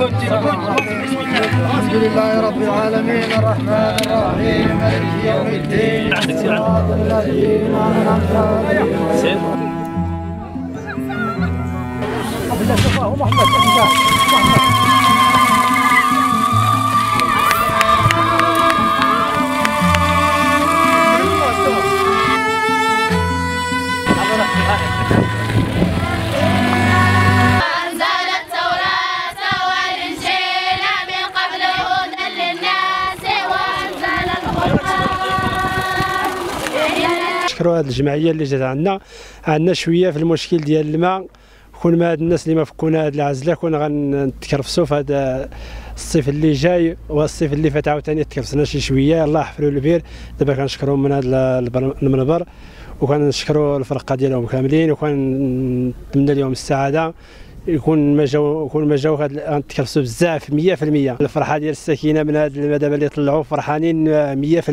الحمد لله رب العالمين الرحمن الرحيم مالك يوم الدين صراط الذين أنعمت عليهم أنزل نشكروا هذه الجمعية اللي جات عندنا؟ عندنا شوية في المشكل ديال الماء. كون ما هاد الناس اللي ما فكونا هاد العزلة كنا غنتكرفسوا في هذا الصيف اللي جاي والصيف اللي فات عاوتاني تكرفسنا شي شوية. الله حفروا البير. دابا كنشكرهم من هذا المنبر. وكنشكروا الفرقة ديالهم كاملين. وكنتمنى لهم السعادة. يكون ما جاو يكون ما جاو غنتكرفسوا بزاف 100% الفرحه ديال السكينه من هاد دابا اللي طلعوا فرحانين 100%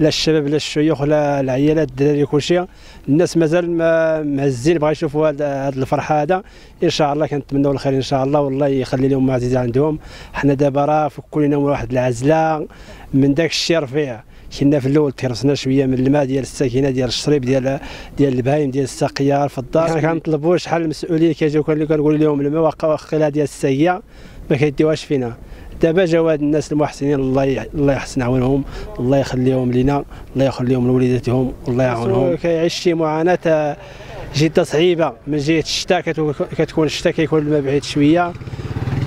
لا الشباب لا الشيوخ لا العيالات الدراري كلشي. الناس مازال ما مهزين بغا يشوفوا هاد الفرحة هذا. إن شاء الله كنتمنوا الخير إن شاء الله. والله يخلي لهم عزيز عندهم. حنا دابا راه فكوا لنا واحد العزلة. من داك الشيء رفيع. كنا في الأول تكرسنا شوية من الماء ديال الساكنة ديال الشريب ديال ديال البهايم ديال الساقية الفضة. حنا كنطلبوا شحال المسؤوليه كيجيو كنقول لهم الماء واقع واخا ديال الساقيه ما كيديوهاش فينا. دابا جاو هاد الناس المحسنين الله. الله يحسن عونهم الله يخليهم لينا الله يخليهم لوليداتهم والله يعاونهم. كيعيش شي معاناة جدا صعيبة. من جهة الشتاء كتكون الشتاء كيكون الماء بعيد شوية.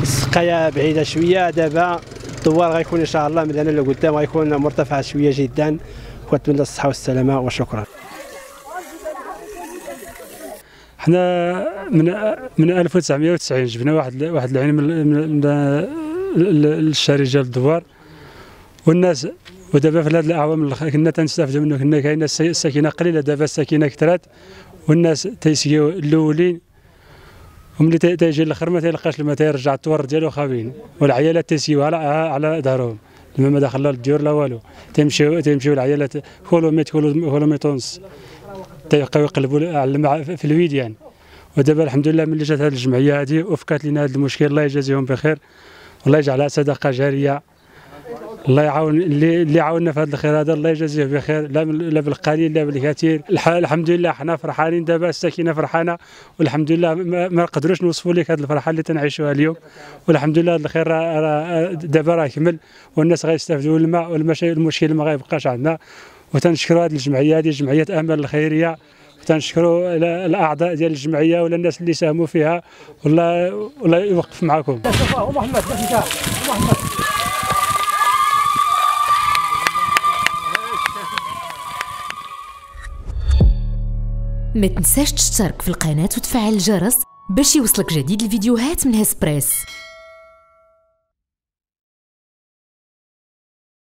السقاية بعيدة شوية. دابا الدوار غيكون إن شاء الله من هنا لقدام غيكون مرتفع شوية جدا. واتمنى الصحة والسلامة وشكرا. حنا من من 1990 جبنا واحد واحد العين من, الشارع ديال الدوار. والناس ودابا في هذه الأعوام كنا تنستافدوا منه كنا كاينة الس- الساكنة قليلة دابا الساكنة كثرات والناس تيسقيو الأولين. وملي تي- تيجي الأخر ما تيلقاش الماء تيرجع التوار ديالو خاويين. والعيالات تيسقيو على على ظهرهم ما داخل لا للديور لا والو. تيمشيو تيمشيو العيالات. كيلومتر كيلومتر ونص تيبقاو يقلبوا على في الويديان ودابا الحمد لله ملي جات هذه الجمعية هذه وفكات لنا هذا المشكل الله يجازيهم بخير. والله يجعلها صدقة جارية. الله يعاون اللي عاوننا في هذا الخير هذا الله يجازيه بخير. لا لا بالقليل لا بالكثير. الح- الحمد لله حنا فرحانين. دابا الساكنة فرحانة. والحمد لله ما نقدروش نوصفوا لك هذه الفرحة اللي تنعيشوها اليوم. والحمد لله هذا الخير دابا راه كمل والناس غيستافدوا الماء والمشاكل المشكل ما غيبقاش عندنا. وتنشكروا هذه الجمعية هذه جمعية امل الخيرية. وتنشكروا ال- الأعضاء ديال الجمعية ولا الناس اللي ساهموا فيها. والله والله يوقف معكم. ما تنساش تشترك في القناة وتفعل الجرس باش يوصلك جديد الفيديوهات من هسبريس.